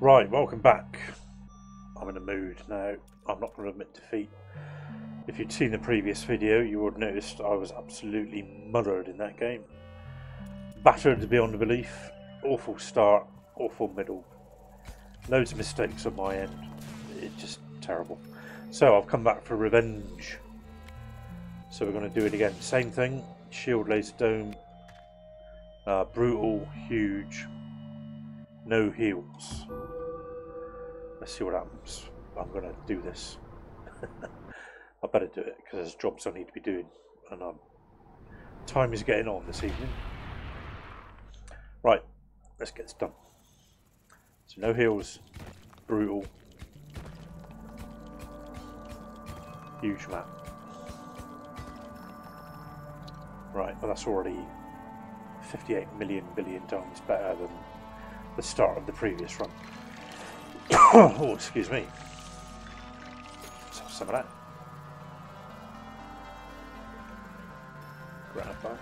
Right, welcome back. I'm in a mood now. I'm not going to admit defeat. If you'd seen the previous video, you would have noticed I was absolutely murdered in that game. Battered beyond belief. Awful start, awful middle. Loads of mistakes on my end. It's just terrible. So I've come back for revenge. So we're going to do it again. Same thing. Shield laser dome. Uh, brutal, huge. No heals. Let's see what happens. I'm going to do this. I better do it because there's jobs I need to be doing, and um, time is getting on this evening. Right, let's get this done. So no heals, brutal, huge map. Right, well that's already 58 million billion times better than the start of the previous run. oh, excuse me. Some of that. Grab that.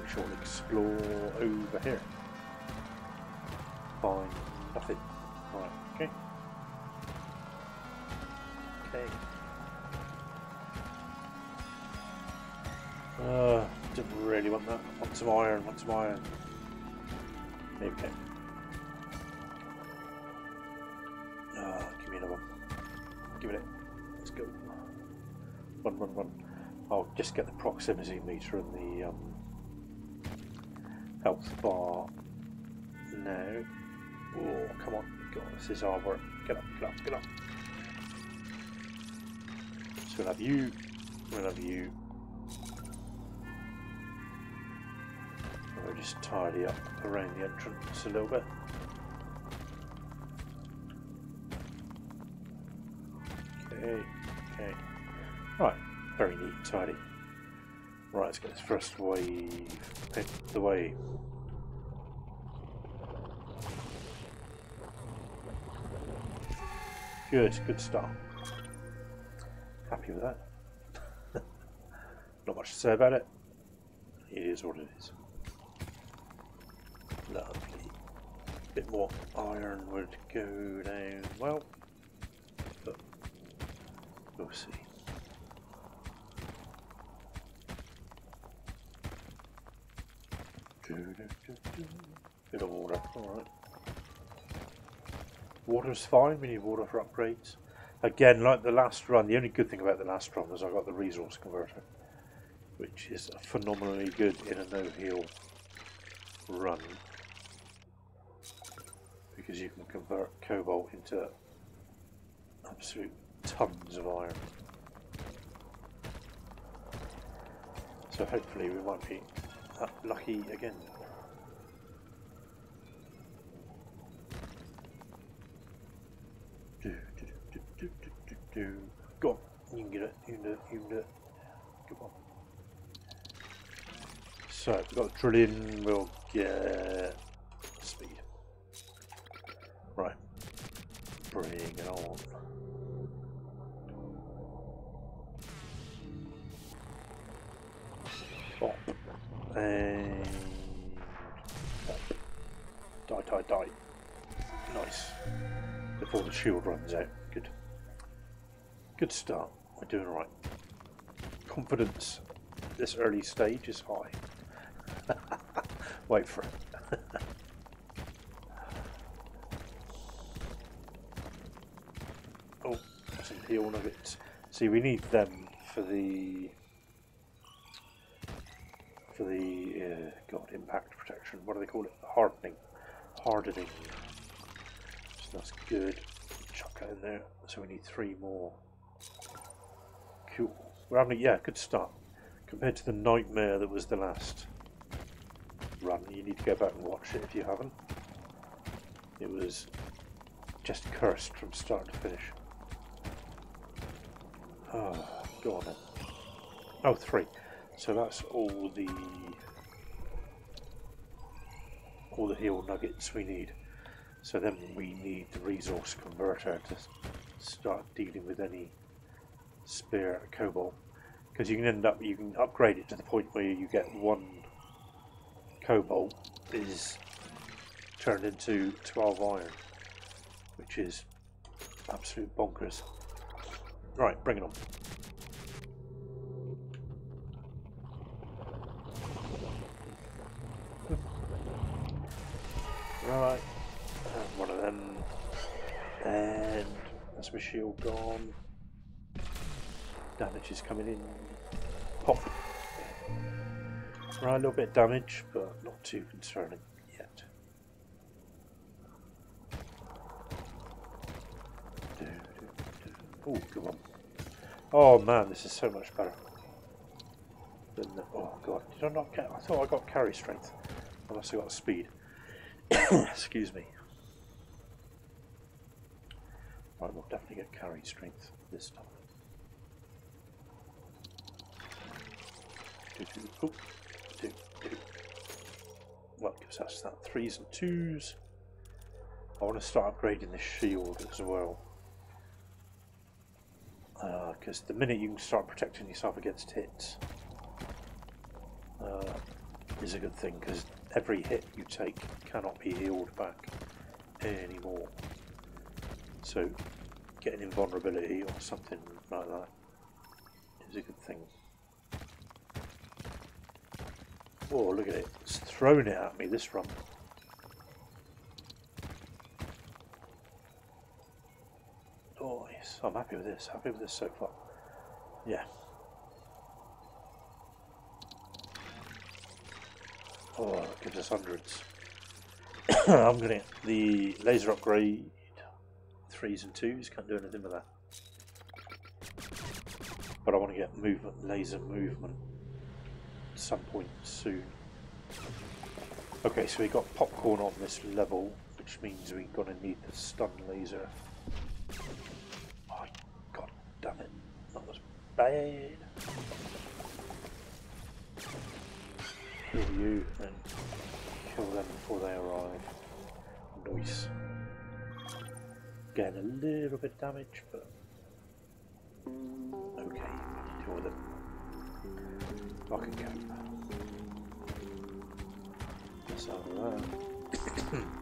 We shall explore over here. Find nothing. Right, okay. Okay. Uh, didn't really want that. Want some iron, want some iron. There. Give it it. Let's go. Run, run, run. I'll just get the proximity meter and the um, health bar now. Oh, come on. God, this is hard work. Get up, get up, get up. So we'll have you, we'll have you. We'll just tidy up around the entrance a little bit. Okay, okay. Right, very neat tidy. Right, let's get this first wave picked the way. Good, good start. Happy with that. Not much to say about it. It is what it is. Lovely. Bit more iron would go down well. We'll see. Bit of water, alright. Water's fine, we need water for upgrades. Again, like the last run, the only good thing about the last run was I got the resource converter, which is phenomenally good in a no-heal run. Because you can convert cobalt into absolute tons of iron. So hopefully we might be lucky again. Do, do, do, do, do, do, do. Go on, you can get it, you can do it, you can do it. Come on. So, we've got the drilling, we'll get speed. Right. Bring it on. And. Die, die, die. Nice. Before the shield runs out. Good. Good start. We're doing alright. Confidence this early stage is high. Wait for it. oh, some heal nuggets. See, we need them for the the uh, god impact protection. What do they call it? Hardening, hardening. So that's good. Chuck that in there. So we need three more. Cool. We're having a, yeah, good start compared to the nightmare that was the last run. You need to go back and watch it if you haven't. It was just cursed from start to finish. Oh, go on then. Oh, three. So that's all the all the heal nuggets we need. So then we need the resource converter to start dealing with any spare cobalt because you can end up you can upgrade it to the point where you get one cobalt is turned into 12 iron which is absolute bonkers. Right, bring it on. Right, one of them, and that's my shield gone. Damage is coming in. Pop. Right, a little bit of damage, but not too concerning yet. Oh, come on. Oh man, this is so much better. Than the, oh god, did I not get? I thought I got carry strength. I must have got speed. Excuse me. Right, we'll definitely get carry strength this time. Oh, two, two. What gives us that? Threes and twos. I want to start upgrading the shield as well. Because uh, the minute you can start protecting yourself against hits uh, is a good thing because every hit you take cannot be healed back anymore. So getting invulnerability or something like that is a good thing. Oh, look at it. It's thrown it at me this run. Oh, yes. I'm happy with this. Happy with this so far. Yeah. Oh, it gives us hundreds. I'm to the laser upgrade. Threes and twos. Can't do anything with that. But I want to get movement, laser movement some point soon. Okay, so we got popcorn on this level, which means we're to need the stun laser. Oh, god damn it. That was bad. Kill you and kill them before they arrive. Nice. Getting a little bit damage, but okay, deal with it. Fucking cope. So, uh, okay.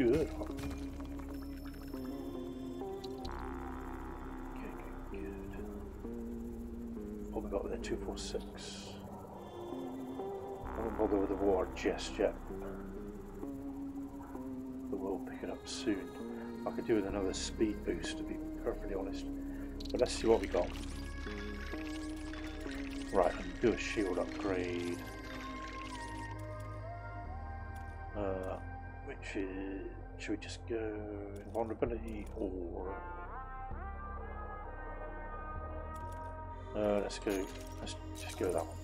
Good. Okay, good. What we got with the 246? I won't bother with the war just yet we'll pick it up soon. I could do with another speed boost to be perfectly honest. But let's see what we got. Right, and do a shield upgrade. Is... Should we just go invulnerability or... Uh, let's go... Let's just go that one.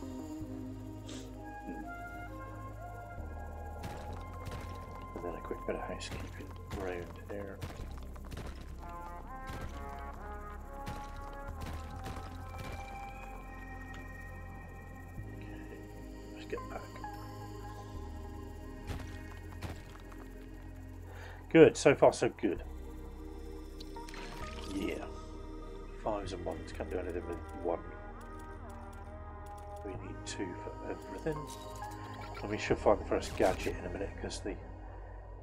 And then a quick bit of housekeeping around there. Good, so far so good. Yeah. Fives and ones, can't do anything with one. We need two for everything. And we should find the first gadget in a minute because the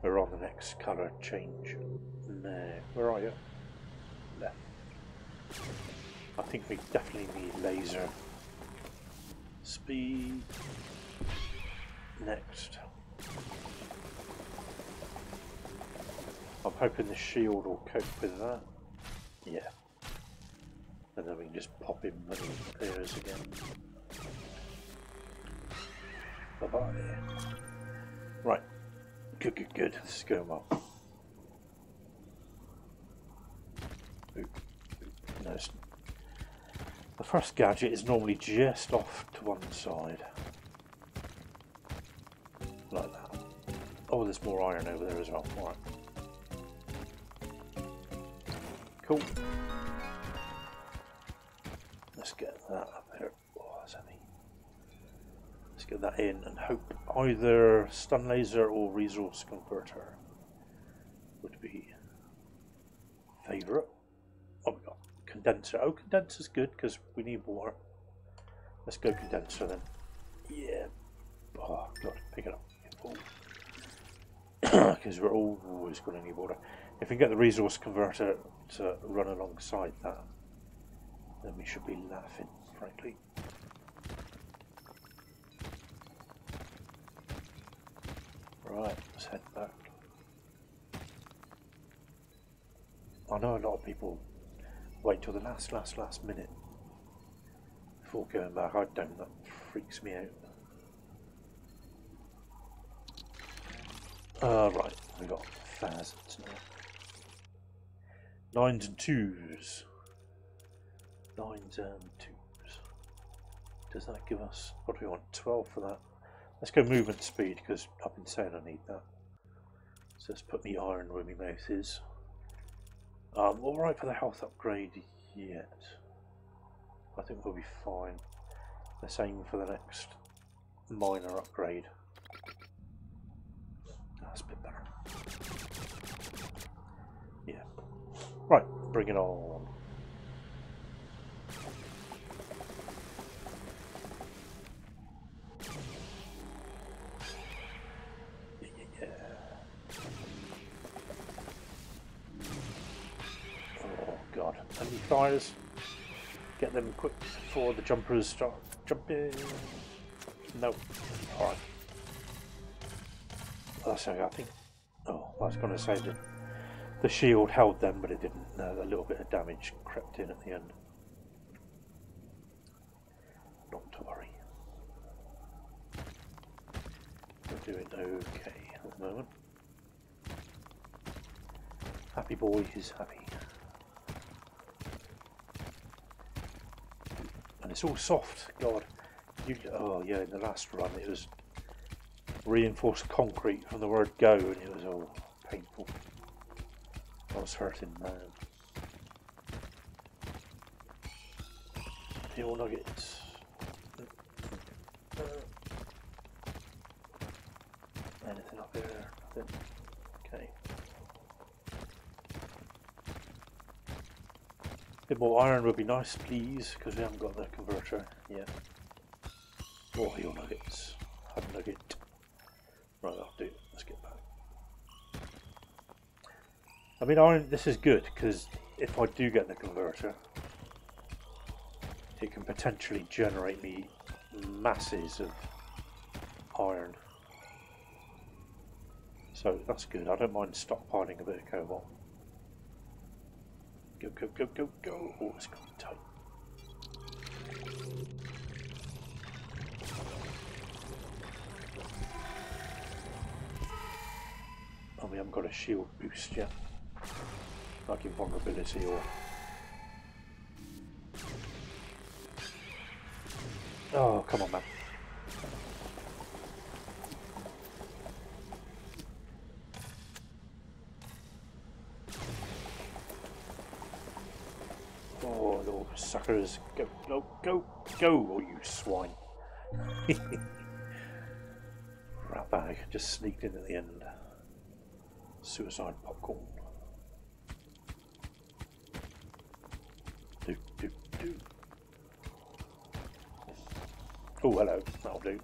we're on the next colour change. No, where are you? Left. I think we definitely need laser. Speed. Next. I'm hoping the shield will cope with that. Yeah. And then we can just pop when he appears again. Bye bye. Right. Good, good, good. This is going well. No, the first gadget is normally just off to one side. Like that. Oh, there's more iron over there as well. Alright. Cool. Let's get that up there. Oh, that's. Let's get that in and hope either stun laser or resource converter would be favourite. Oh my god, condenser. Oh, condenser's good because we need water. Let's go condenser then. Yeah. Oh, God, pick it up. Because we're always going to need water. If we can get the resource converter to run alongside that, then we should be laughing, frankly. Right, let's head back. I know a lot of people wait till the last, last, last minute before going back. I don't. That freaks me out. Uh, right, we got facets now. Nines and twos. Nines and twos. Does that give us, what do we want, 12 for that? Let's go movement speed because I've been saying I need that. So let's put the iron where my mouth is. Um, alright for the health upgrade yet. I think we'll be fine. Let's aim for the next minor upgrade. That's a bit better. Yeah. Right, bring it on. Oh god. Any fires. Get them quick before the jumpers start jumping. No. Alright. That's okay, I think. Oh, I was going to say that the shield held them, but it didn't. Uh, a little bit of damage crept in at the end. Not to worry. We're doing okay at the moment. Happy boy is happy. And it's all soft. God, you, oh yeah, in the last run it was reinforced concrete from the word go, and it was all painful. I was hurting, man. Fuel nuggets. Anything up here? Nothing. Okay. A bit more iron would be nice, please, because we haven't got the converter yet. More heal nuggets. Have a nugget. Right, I'll do. Let's get back. I mean, iron. This is good because if I do get the converter, it can potentially generate me masses of iron. So that's good. I don't mind stockpiling a bit of cobalt. Go, go, go, go, go. Oh, it's going tight. Oh, we haven't got a shield boost yet. Like vulnerability or... Oh, come on, man. Oh, little suckers. Go, go, go, go, oh you swine. Rat bag just sneaked in at the end. Suicide popcorn. Do, do, do. Oh, hello. That'll do.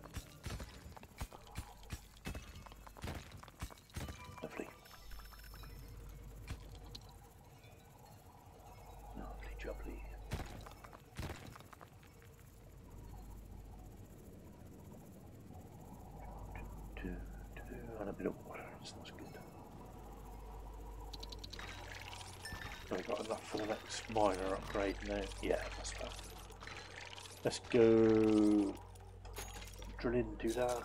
Yeah, let's go drill in, do that.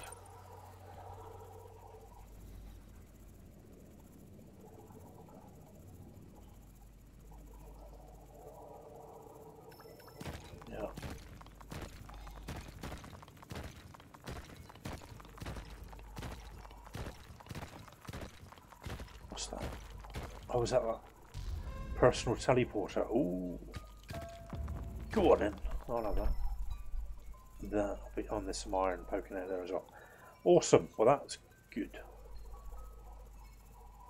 Yeah. What's that? Oh, is that a personal teleporter? Ooh. Go on in. I'll have that that on this some iron poking out there as well. Awesome. Well, that's good.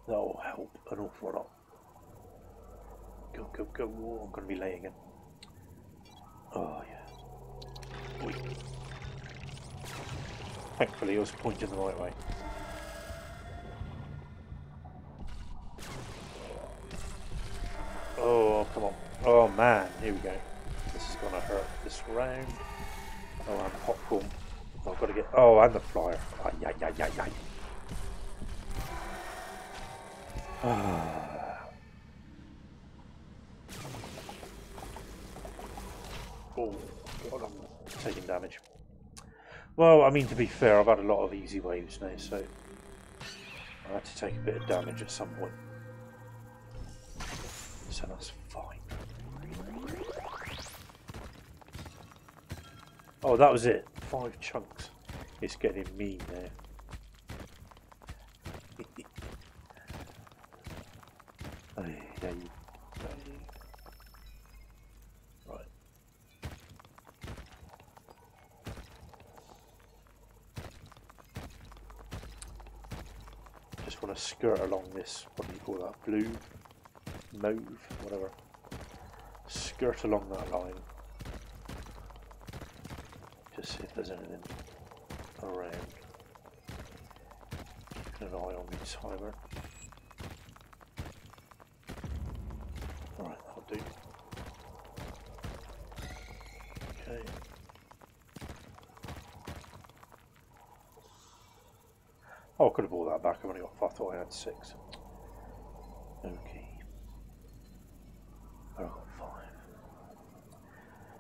That will help an awful lot. Go, go, go. Oh, I'm going to be late again. Oh, yeah. Thankfully, I was pointing the right way. Oh, come on. Oh, man. Here we go. To hurt this round. Oh, and popcorn. Oh, I've got to get... Oh, and the flyer. Ay, ay, ay, ay, ay. Ah. Oh, God, I'm taking damage. Well, I mean, to be fair, I've had a lot of easy waves now, so I had to take a bit of damage at some point. So that's fine. Oh, that was it. Five chunks. It's getting mean now. Right. Just want to skirt along this, what do you call that, blue, mauve, whatever. Skirt along that line. See if there's anything around. Keeping an eye on the timer. Alright, that'll do. Okay. Oh, I could have brought that back. I've only got. I thought I had six. Okay. Oh, I've got five.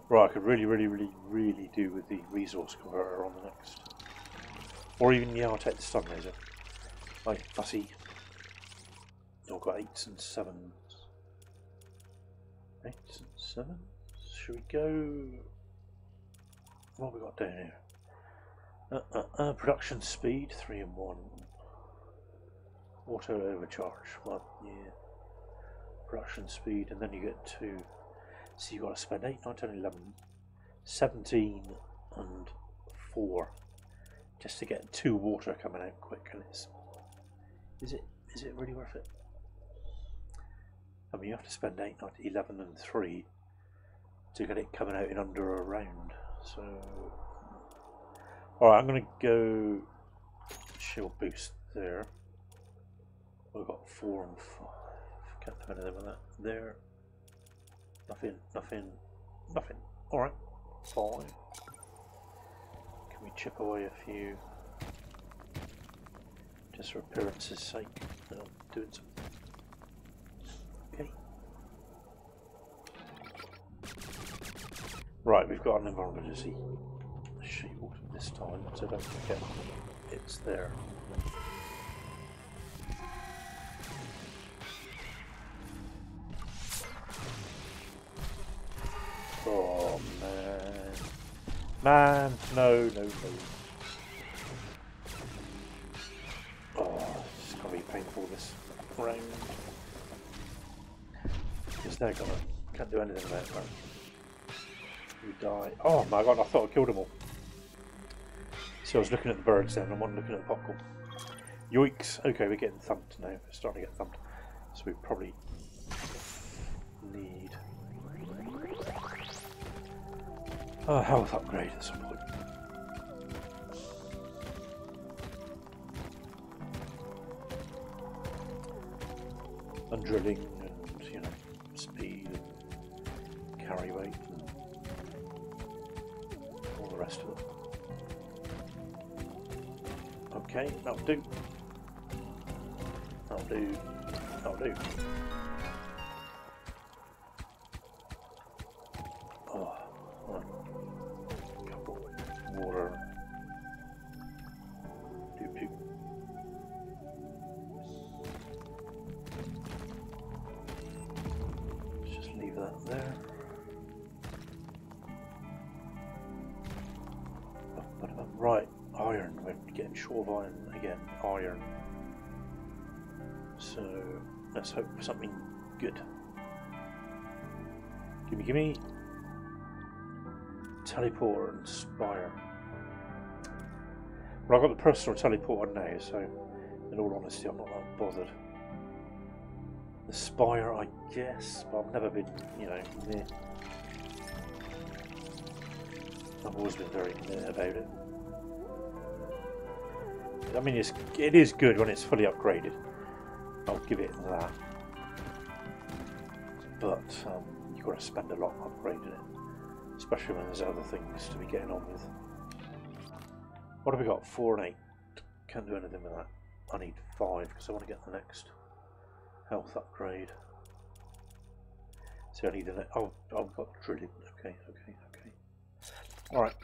Right, I could really, really, really, really do with the resource converter on the next. Or even, yeah, I'll take the stun laser. Like, fussy. I've got eights and sevens. Eights and sevens? Should we go. What have we got down here? Uh, uh, uh, production speed, 3 and 1. Auto overcharge, 1, yeah. Production speed, and then you get 2. So you've got to spend 8, 9, 10, 11, 17 and 4 just to get 2 water coming out quick. And it's. Is it, is it really worth it? I mean, you have to spend 8, 9, 11 and 3 to get it coming out in under a round. So. Alright, I'm going to go shield boost there. We've got 4 and 5. Can't do anything with that. There. Nothing, nothing, nothing. Alright, fine. Can we chip away a few? Just for appearance's sake. I'm doing. Okay. Right, we've got an emergency shield this time, so don't forget it's there. Man, no, no, no. Oh, it's gonna be painful this round. It's now gonna can't do anything about that. You die. Oh my god, I thought I killed them all. So I was looking at the birds then, I'm not looking at the popcorn. Yoicks! Okay, we're getting thumped now. We're starting to get thumped. So we probably need a health upgrade at some point. And drilling and, you know, speed and carry weight and all the rest of it. Okay, that'll do. That'll do. That'll do. So let's hope for something good. Gimme, gimme. Teleport and Spire. Well, I've got the personal teleporter now, so in all honesty, I'm not that bothered. The Spire, I guess, but I've never been, you know, near. I've always been very near about it. I mean, it's, it is good when it's fully upgraded. I'll give it that. But um, you've got to spend a lot upgrading it, especially when there's other things to be getting on with. What have we got? Four and eight. Can't do anything with that. I need five because I want to get the next health upgrade. So I need the. Oh, I've got drilling. Okay, okay, okay. All right.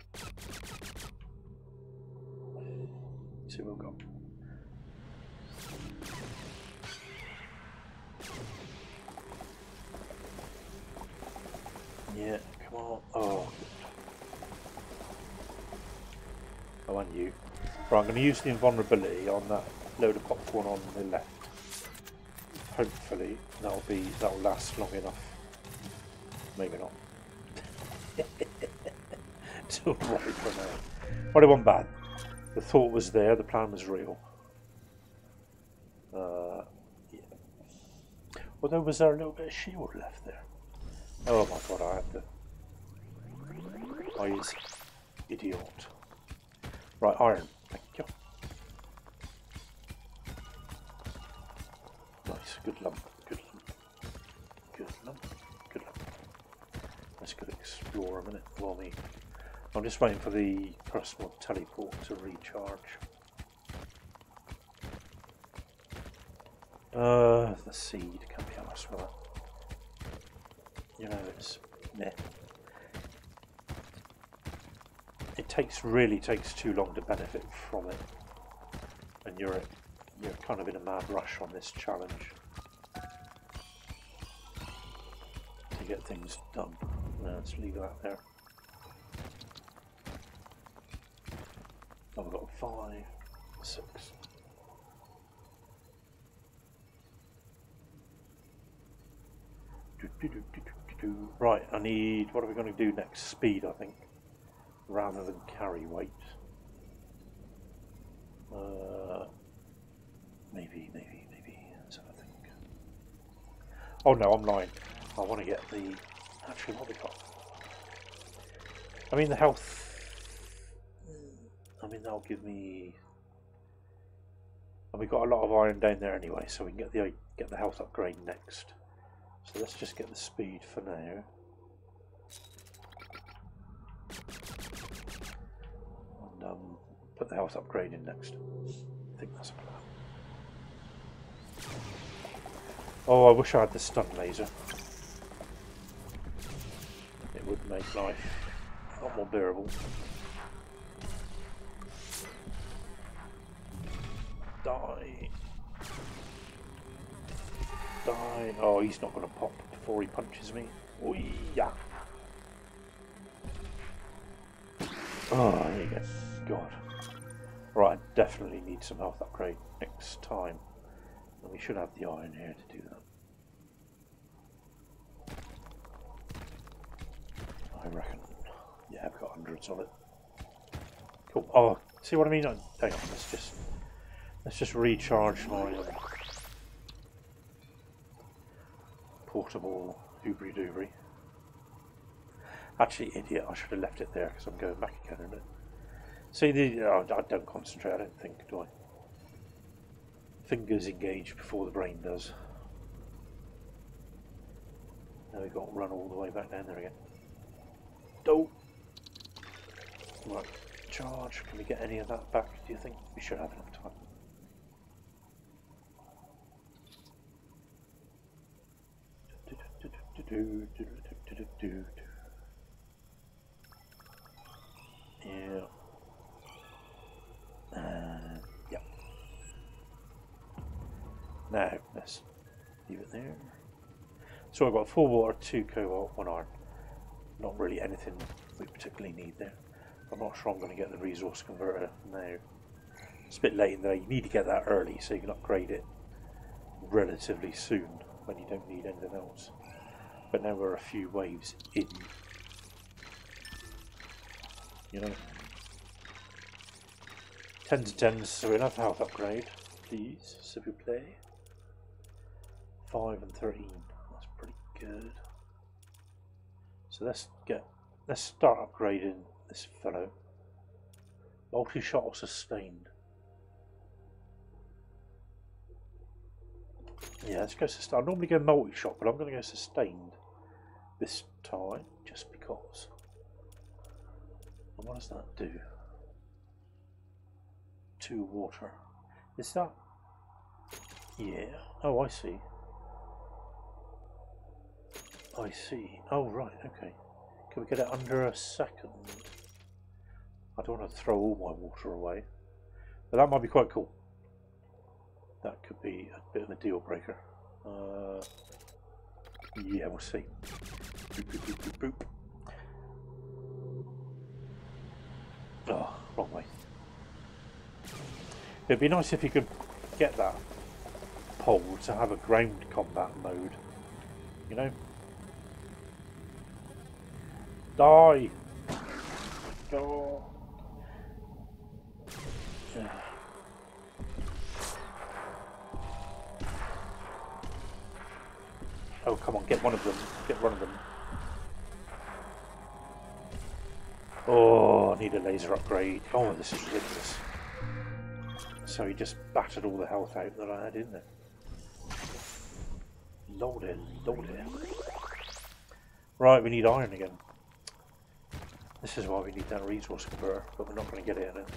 See what we've got. Yeah, come on. Oh. Oh, and you. Right, I'm going to use the invulnerability on that load of popcorn on the left. Hopefully that'll be that'll last long enough. Maybe not. Till right for now. It bad. The thought was there, the plan was real. Uh. Although was there a little bit of shield left there? Oh my god, I have to. I idiot. Right, iron. Thank you. Nice, good lump, good lump. Good lump, good lump. Let's go explore a minute while me. I'm just waiting for the personal teleport to recharge. Uh, the seed, can't with that. You know, it's meh. It takes really takes too long to benefit from it, and you're you're kind of in a mad rush on this challenge to get things done. No, let's leave that there. I've got five, six. Right, I need, what are we going to do next? Speed, I think, rather than carry weight. Uh, maybe, maybe, maybe, let's a think. Oh no, I'm lying. I want to get the, actually, what have we got? I mean, the health I mean, that'll give me. And we've got a lot of iron down there anyway, so we can get the get the health upgrade next. So let's just get the speed for now. And um, put the health upgrade in next. I think that's a. Oh, I wish I had the stun laser. It would make life a lot more bearable. Die. Die. Oh, he's not going to pop before he punches me. Oh, yeah. Ah, oh, there you go. God. Right, definitely need some health upgrade next time. And we should have the iron here to do that. I reckon. Yeah, I've got hundreds of it. Cool. Oh, see what I mean? Hang on, let's just Let's just recharge my uh, portable doobry doobry. Actually, idiot, I should have left it there because I'm going back again in a. See, the, oh, I don't concentrate, I don't think, do I? Fingers engage before the brain does. Now we've got to run all the way back down there again. Dope. Right, charge. Can we get any of that back, do you think? We should have enough time. Do, do, do, do, do. Yeah. And yeah. Now let's leave it there. So I've got four water, two cobalt, one iron. Not really anything we particularly need there. I'm not sure I'm going to get the resource converter now. It's a bit late in the day. You need to get that early so you can upgrade it relatively soon when you don't need anything else but now we're a few waves in. You know. 10 to 10, so enough health upgrade, please, so we play. 5 and 13. That's pretty good. So let's get, let's start upgrading this fellow. Multi-shot or sustained? Yeah, let's go sustained. I normally go multi-shot, but I'm going to go sustained this time, just because. And what does that do? Two water. Is that... Yeah. Oh, I see. I see. Oh, right, okay. Can we get it under a second? I don't want to throw all my water away. But that might be quite cool. That could be a bit of a deal breaker. Uh, yeah, we'll see. Boop, boop, boop. Oh, wrong way. It'd be nice if you could get that pole to have a ground combat mode. You know? Die! Oh. Oh, come on, get one of them. Get one of them. Oh, I need a laser upgrade. Oh, this is ridiculous. So he just battered all the health out that I had in there. Load it, load it. Right, we need iron again. This is why we need that resource converter, but we're not going to get it in it.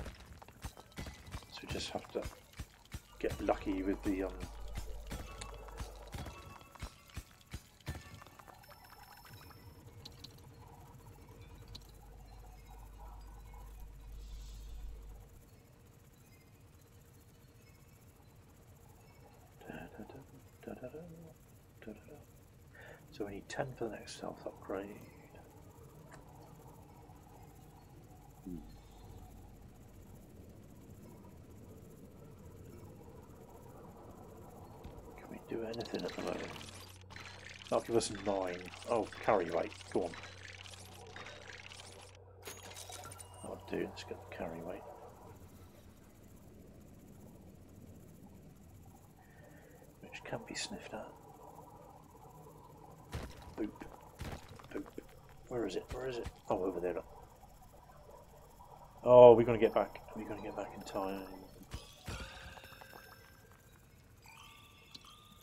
So we just have to get lucky with the um, So we need 10 for the next health upgrade. Can we do anything at the moment? That'll give us 9. Oh, carry weight. Go on. That'll do. Let's get the carry weight. Which can be sniffed at. Boop. Boop. Where is it? Where is it? Oh, over there. Look. Oh, we're going to get back. We're going to get back in time.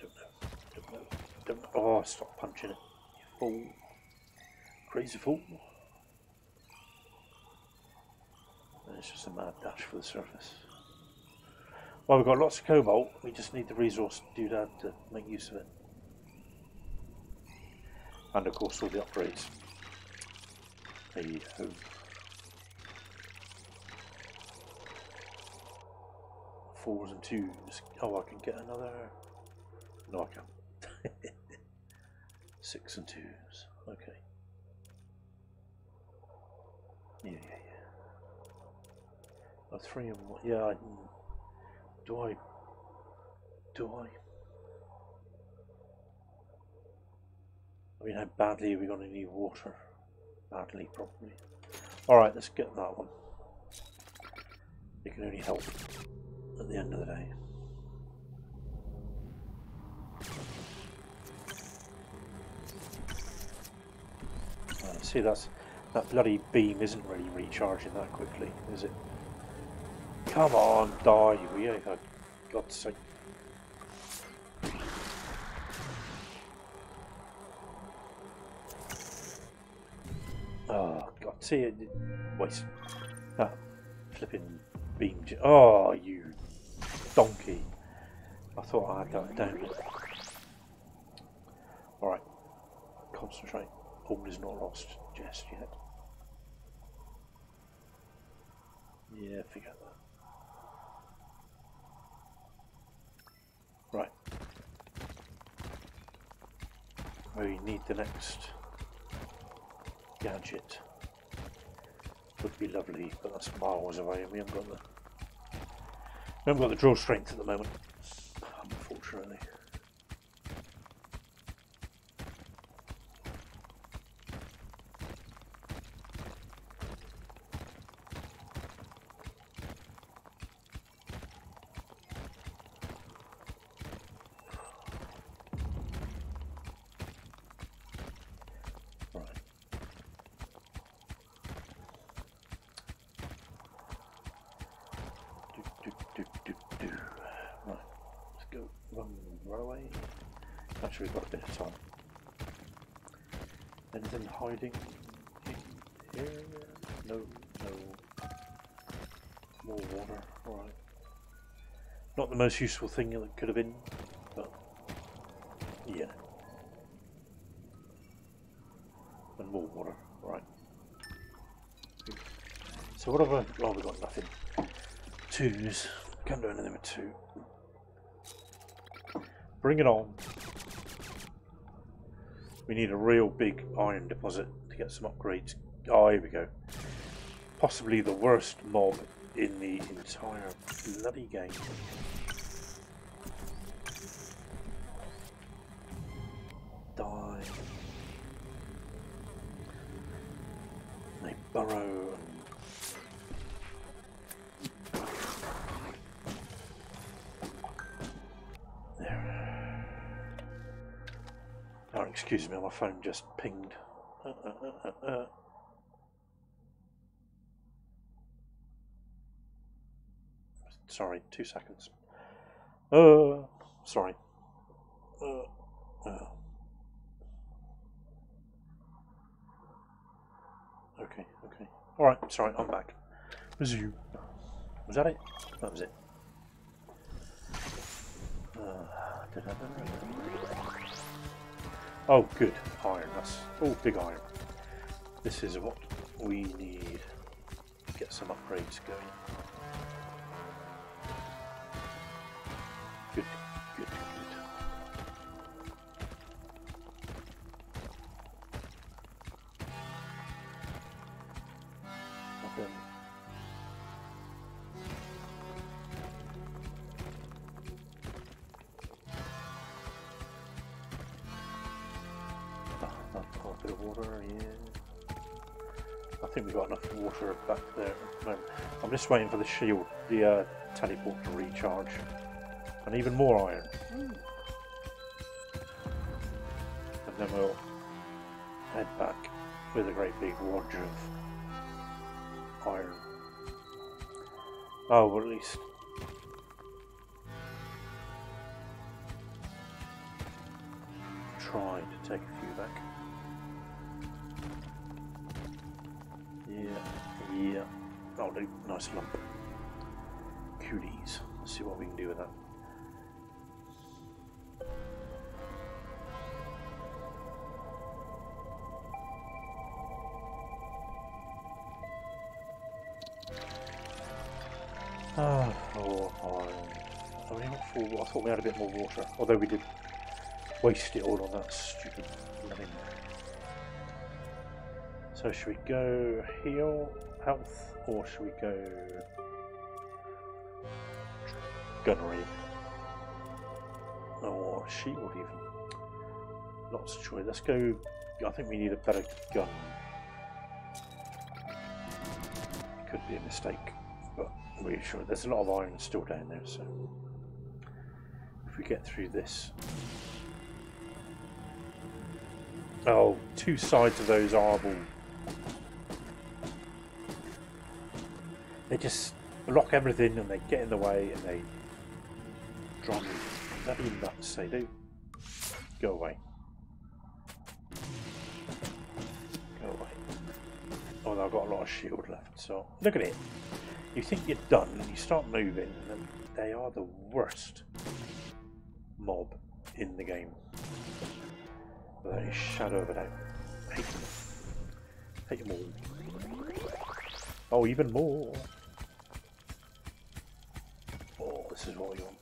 Don't know. Don't know. Don't know. Oh, stop punching it. You fool. Crazy fool. And it's just a mad dash for the surface. Well, we've got lots of cobalt. We just need the resource doodad to make use of it and of course all the upgrades. Hey ho. Fours and twos. Oh, I can get another. No, I can't. Six and twos. Okay. Yeah, yeah, yeah. A three and one. Yeah, I, do I? Do I? I mean, how badly are we going to need water? Badly, probably. Alright, let's get that one. It can only help at the end of the day. Uh, see, that's that bloody beam isn't really recharging that quickly, is it? Come on, die, you? For God's sake. Oh, God. See it. Wait. Ah, flipping beam. Oh, you donkey. I thought I had that down. Alright. Concentrate. All is not lost just yet. Yeah, forget that. Right. We need the next gadget would be lovely, but that's miles away and we haven't got the we haven't got the draw strength at the moment, unfortunately. away. Actually, we've got a bit of time. Anything hiding in here? No, no. More water, right. Not the most useful thing that could have been, but yeah. And more water, right. So what have I, oh we've got nothing. Twos, can't do anything with two. Bring it on. We need a real big iron deposit to get some upgrades. Oh, here we go. Possibly the worst mob in the entire bloody game. Phone just pinged. Uh, uh, uh, sorry, two seconds. Uh, sorry. Uh, uh. Okay, okay. Alright, sorry, I'm back. Resume. Was that it? That was it. Uh, oh, good. Iron. That's oh, big iron. This is what we need to get some upgrades going. Good. Bit of water, yeah. I think we've got enough water back there at the moment. I'm just waiting for the shield, the uh, teleport to recharge. And even more iron. And then we'll head back with a great big wodge of iron. Oh, well, at least. Try to take a few back. Nice lump. Cuties. Let's see what we can do with that. Ah, oh, iron. Are we not full? I thought we had a bit more water, although we did waste it all on that stupid living. So should we go heal, health, or should we go gunnery? Or shield even? Lots of choice. Let's go, I think we need a better gun. Could be a mistake, but we're sure. There's a lot of iron still down there, so if we get through this. Oh, two sides of those arbor. They just block everything and they get in the way and they drive me bloody nuts. They do. Go away. Go away. Oh, I've got a lot of shield left, so look at it. You think you're done and you start moving and they are the worst mob in the game. Without a shadow of a doubt. Hate them. Hate them all. Oh, even more. Oh, this is what we want.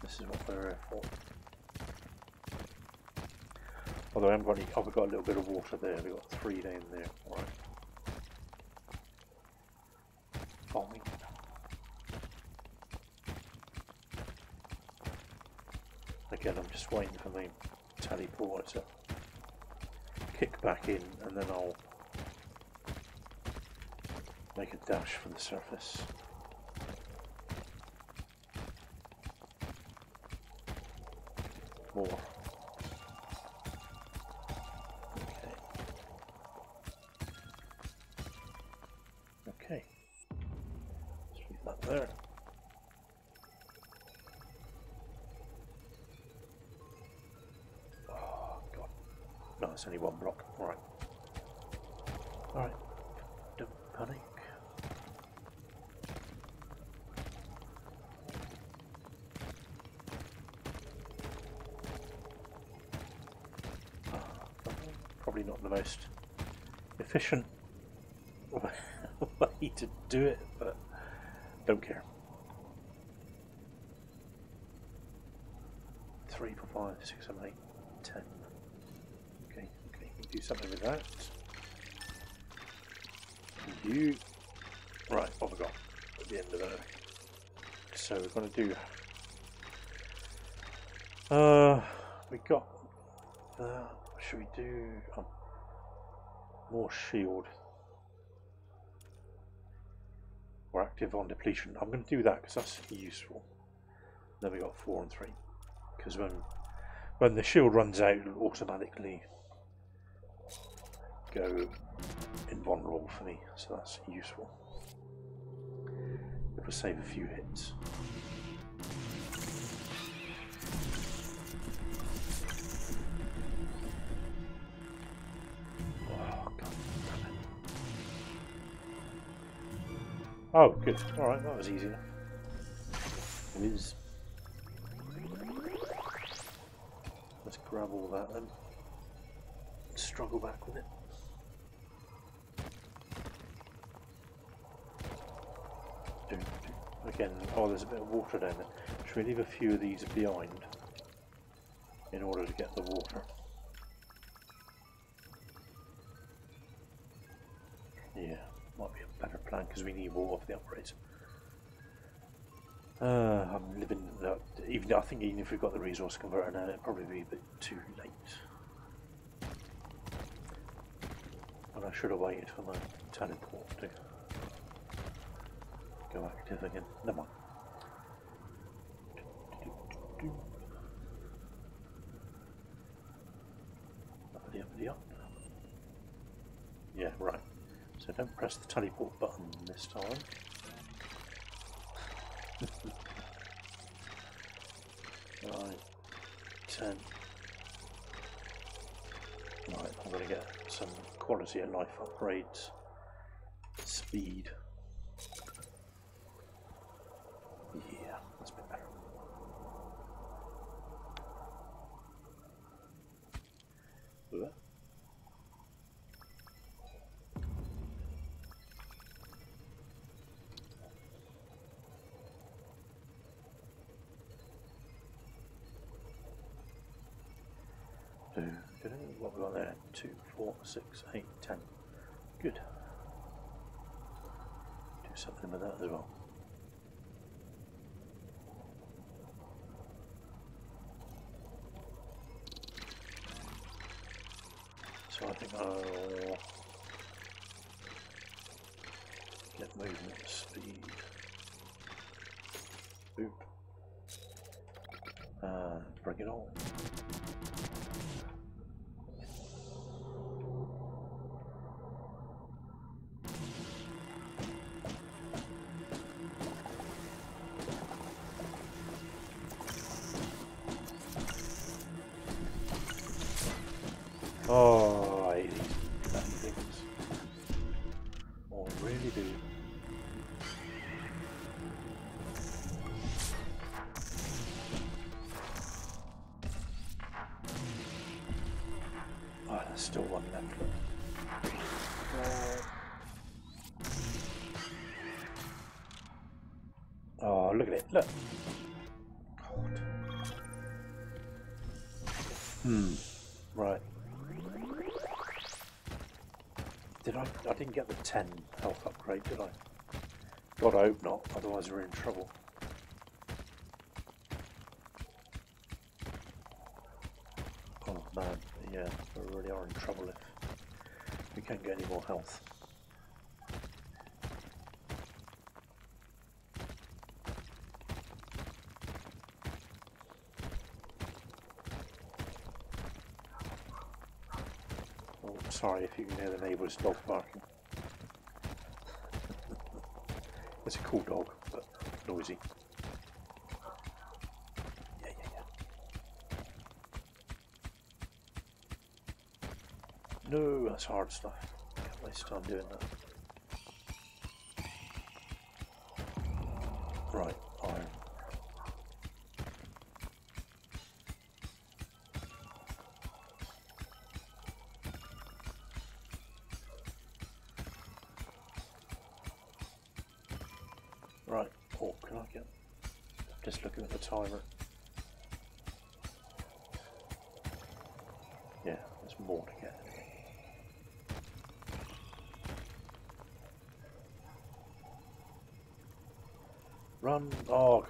This is what we're here for. Although any, oh, we've got a little bit of water there. We've got three down there. Alright. Fine. Again, I'm just waiting for the teleporter to kick back in and then I'll make a dash for the surface. More. Efficient way to do it, but don't care. Three, four, five, six, seven, eight, ten. Okay, okay, you can do something with that. You right, what have we got at the end of that? So we're gonna do uh we got uh should we do um, more shield or active on depletion? I'm going to do that because that's useful. Then we got four and three because when when the shield runs out, it'll automatically go invulnerable for me, so that's useful. It'll save a few hits. Oh, good. Alright, that was enough. It is. Let's grab all that then. Struggle back with it. Again, oh, there's a bit of water down there. Should we leave a few of these behind in order to get the water? Plan because we need water for the upgrades. Uh, I'm living that. Even I think even if we've got the resource converter now, it'd probably be a bit too late. And I should have waited for my teleport to go active again. Never mind. Yeah, right. So don't press the teleport button this time. right, 10. Right, I'm going to get some quality of life upgrades. Speed. Yeah, that's a bit better. Ugh. What we got there? Two, four, six, eight, ten. Good. Do something with that as well. So I think I'll get movement speed. Boop. And bring it on. Still one left. Oh, look at it. Look. God. Hmm. Right. Did I? I didn't get the 10 health upgrade, did I? God, I hope not, otherwise we're in trouble. Oh man, yeah, we really are in trouble if we can't get any more health. Oh, sorry if you can hear the neighbour's dog barking. it's a cool dog, but noisy. Yeah, yeah, yeah. No, that's hard stuff. Can't waste time doing that.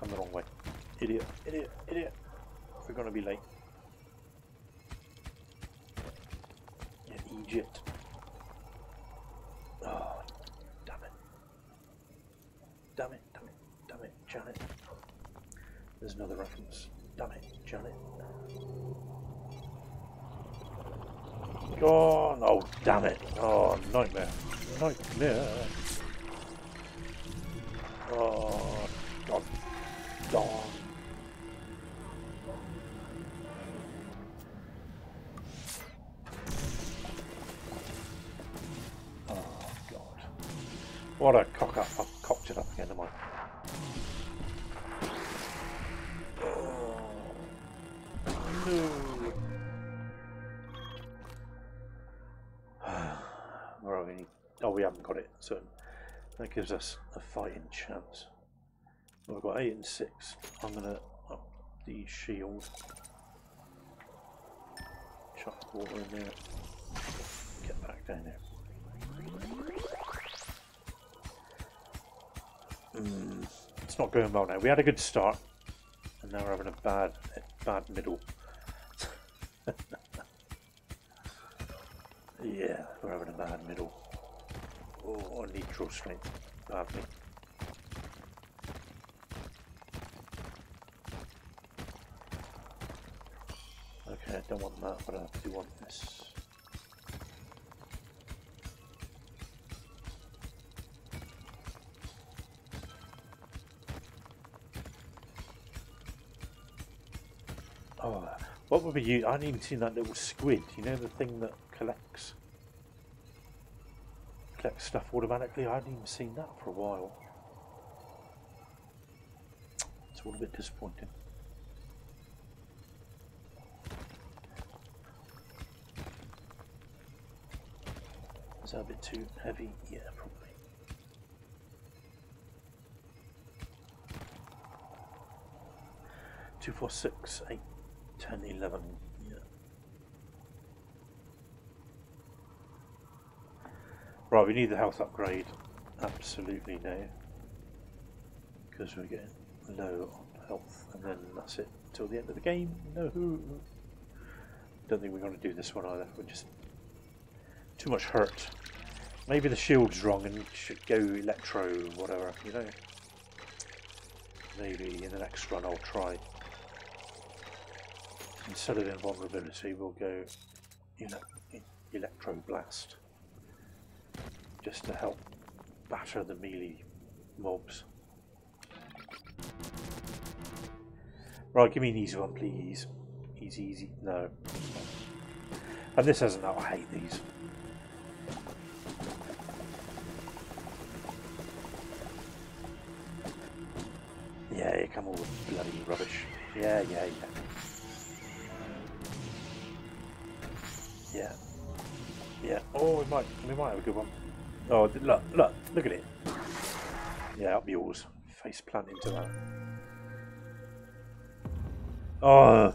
Come the wrong way. Idiot, idiot, idiot. We're gonna be late. Yeah, Egypt. Oh, damn it. Damn it, damn it, damn it, Janet. There's another reference. Damn it, Janet. Oh, no, damn it. Oh, nightmare. Nightmare. Oh, gives us a fighting chance. We've got eight and six. I'm gonna up the shield. Chuck water in there. Get back down there. Mm, it's not going well now. We had a good start, and now we're having a bad, bad middle. Yeah, we're having a bad middle. Oh, I need drill strength badly. Okay, I don't want that, but I do want this. Oh, what would use? I hadn't even seen that little squid. You know the thing that collects collects stuff automatically. I hadn't even seen that for a while. It's all a bit disappointing. Is that a bit too heavy? Yeah, probably. Two, four, six, eight, ten, eleven. Yeah. Right, we need the health upgrade absolutely now because we're getting low on health, and then that's it till the end of the game. No, don't think we're going to do this one either. We're just too much hurt. Maybe the shield's wrong and should go electro, whatever. You know. Maybe in the next run I'll try. Instead of invulnerability, we'll go ele electro blast just to help batter the melee mobs. Right, give me an easy one, please. Easy, easy. No. And this hasn't. Oh, I hate these. Yeah, you come all with bloody rubbish. Yeah, yeah, yeah. Yeah. Yeah. Oh, we might, we might have a good one. Oh, look, look, look at it. Yeah, up yours. Face plant into that. Oh.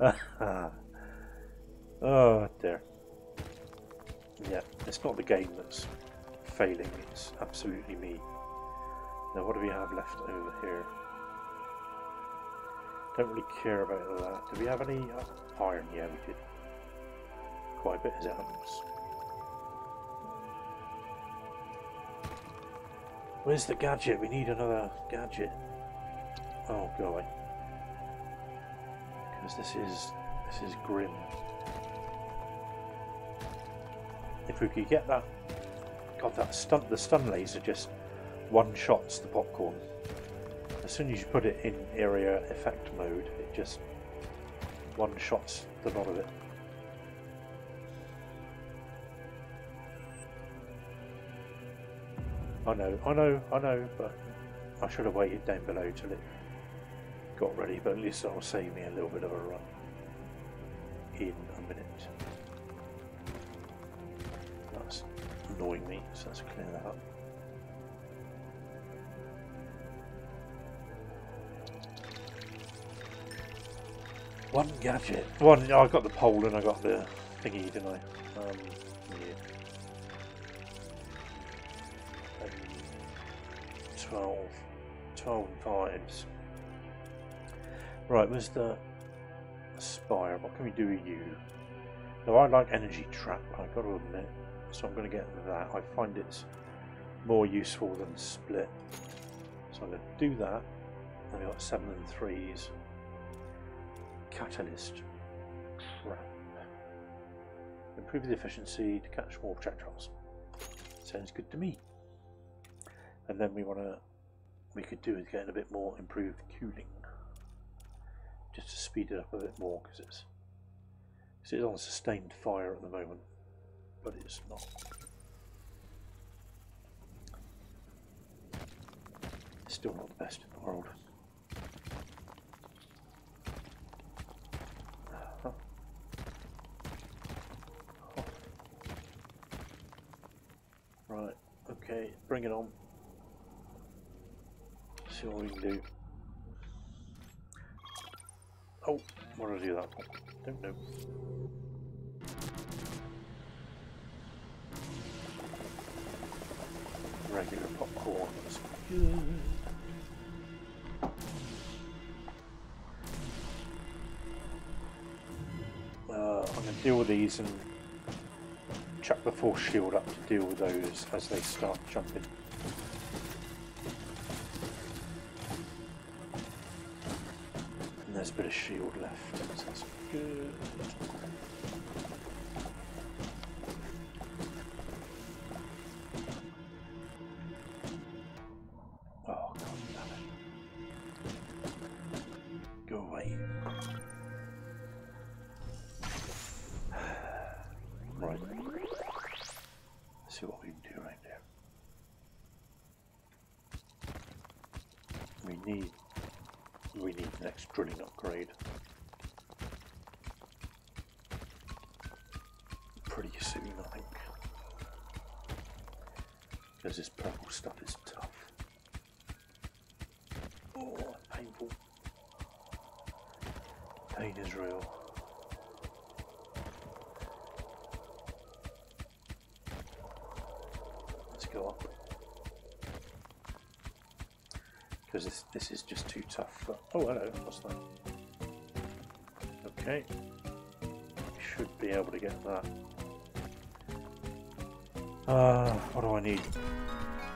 oh dear. Yeah, it's not the game that's failing, it's absolutely me. Now what do we have left over here? Don't really care about that. Do we have any uh, iron? Yeah, we did. Quite a bit as elements. Where's the gadget? We need another gadget. Oh, go away. Because this is this is grim. If we could get that, God, that stun, the stun laser just one shots the popcorn. As soon as you put it in area effect mode, it just one shots the lot of it. I know, I know, I know, but I should have waited down below till it got ready, but at least that'll save me a little bit of a run in a minute. That's annoying me, so let's clear that up. One gadget. One. I got the pole and I got the thingy, didn't I? Um, yeah. Um, 12. 12 vibes. Right, where's the spire? What can we do with you? Now, I like energy trap, I've got to admit. So I'm going to get that. I find it's more useful than split. So I'm going to do that. Then we've got 7 and 3s. Catalyst. Improve the efficiency to catch more projectiles. Sounds good to me. And then we want to, we could do with getting a bit more improved cooling. Just to speed it up a bit more because it's, cause it's on sustained fire at the moment, but it's not. Still not the best in the world. Right, okay, bring it on. See what we can do. Oh, what did I do that? Don't know. Regular popcorn. Good. Uh, I'm going to deal with these and chuck the force shield up to deal with those as they start jumping. And there's a bit of shield left, so that's good. Let's go up. Because this, this is just too tough. For... Oh, hello. What's that? Okay. Should be able to get that. Uh, what do I need?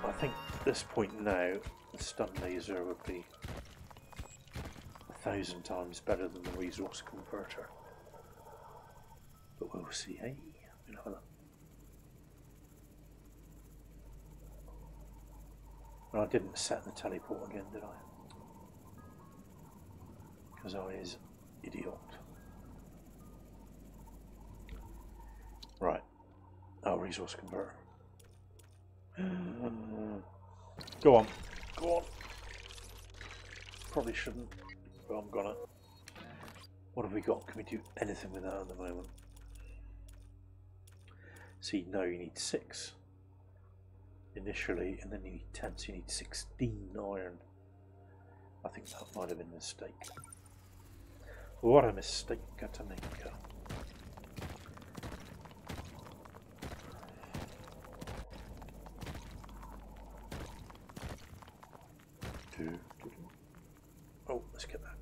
I think at this point now, the stun laser would be thousand times better than the resource converter. But we'll see, eh? We'll have a look. And I didn't set the teleport again, did I? Because I is idiot. Right. Oh, resource converter. Go on. Go on. Probably shouldn't, but I'm gonna. What have we got? Can we do anything with that at the moment? See, no, you need six initially, and then you need 10, so you need 16 iron. I think that might have been a mistake. What a mistake to make. Oh, let's get that.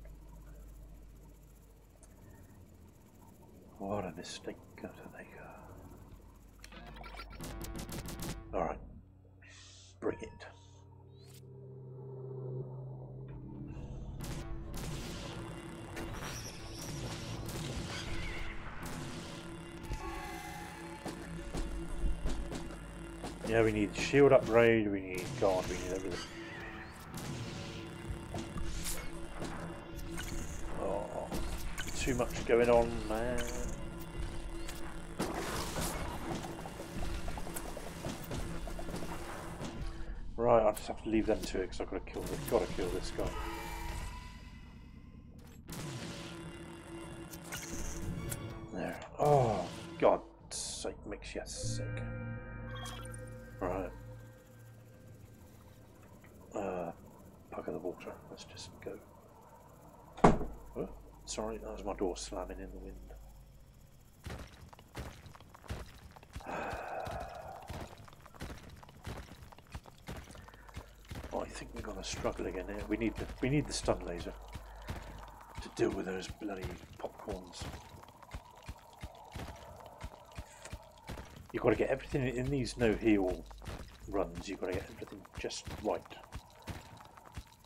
A mistake to make. Uh, Alright. Bring it. Yeah, we need shield upgrade, we need guard, we need everything. Oh, too much going on, man. Just have to leave them to it because I've got to kill this. Got to kill this guy. There. Oh, God sake, makes you sick. Right. Uh, puck of the water. Let's just go. Oh, sorry, that was my door slamming in the wind. Oh, I struggle again here. We need the we need the stun laser to deal with those bloody popcorns. You've got to get everything in these no heal runs. You've got to get everything just right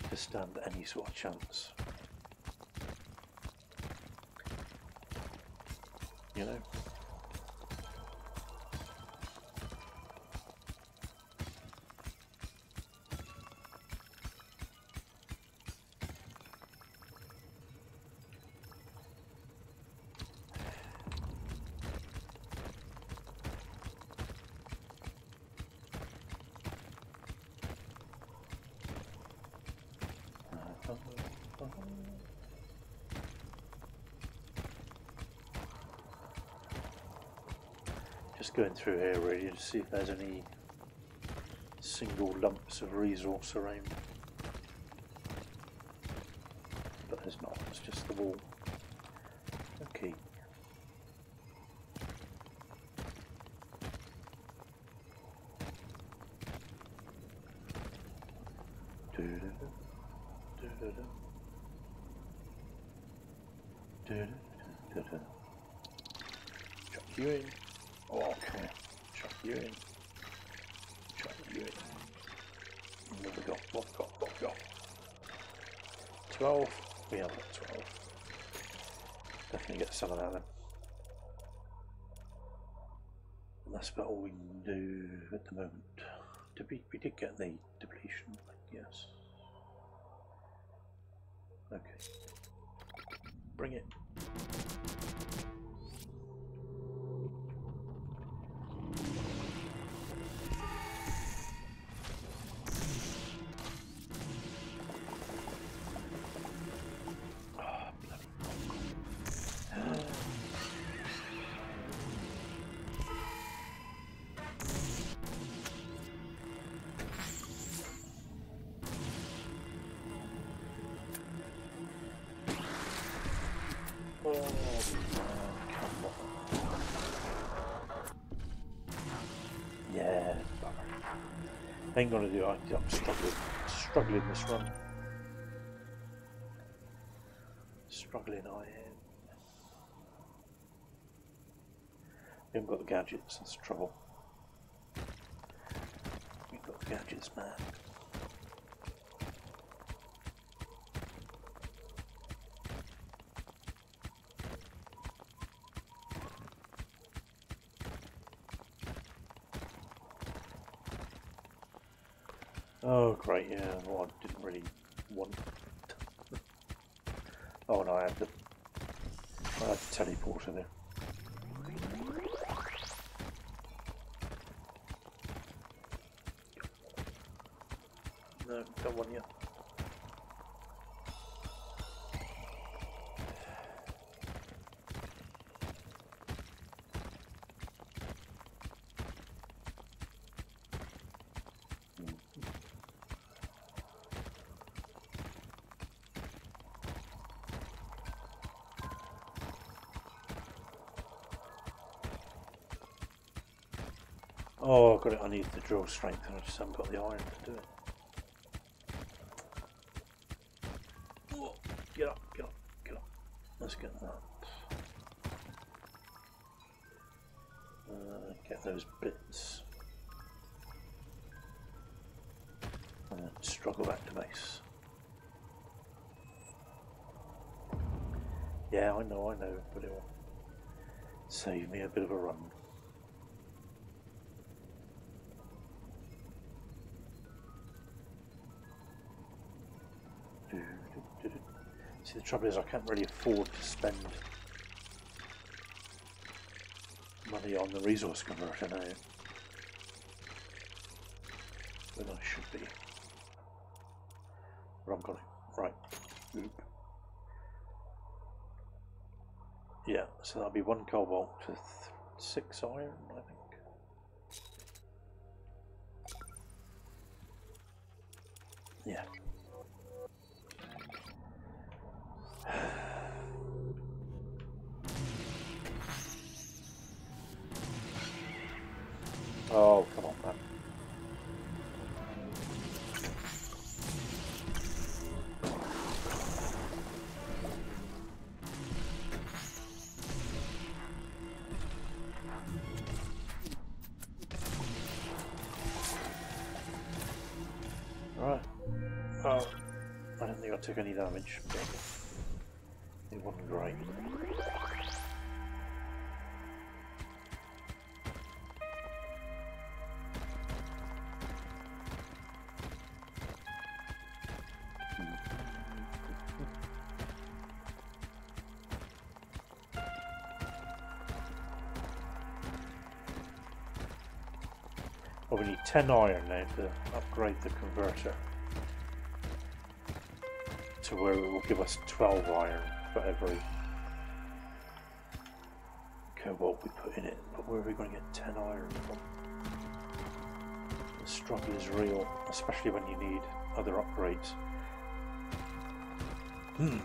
to stand any sort of chance. You know. Just going through here really to see if there's any single lumps of resource around. But there's not, it's just the wall. Okay. Do-do-do, do-do-do. Do-do-do-do-do. Chuck you in. Oh, come on. Chuck you in. Chuck you in. What have we got? What have we got? What have we got? 12. We have got 12. Definitely get some of that then. And that's about all we can do at the moment. Did we, we did get the depletion, yes. Okay. Bring it. Ain't gonna do it. I'm struggling, struggling this run. Struggling I am. We haven't got the gadgets, that's the trouble. We've got the gadgets, man. Oh, great, yeah, well, I didn't really want... oh, no, I had the... I had the teleporter there. No, don't want you. Oh, I've got it. Need the drill strength, and I just haven't got the iron to do it. Oh, get up, get up, get up. Let's get that. Uh, get those bits. And then struggle back to base. Yeah, I know, I know, but it will save me a bit of a run. trouble is I can't really afford to spend money on the resource converter now. When I should be. Wrong calling. Right. Oop. Yeah, so that'll be one cobalt to six iron, I think. Yeah. Oh, 10 iron now to upgrade the converter to where it will give us 12 iron for every cobalt we put in it. But where are we going to get 10 iron from? The struggle is real, especially when you need other upgrades. Hmm.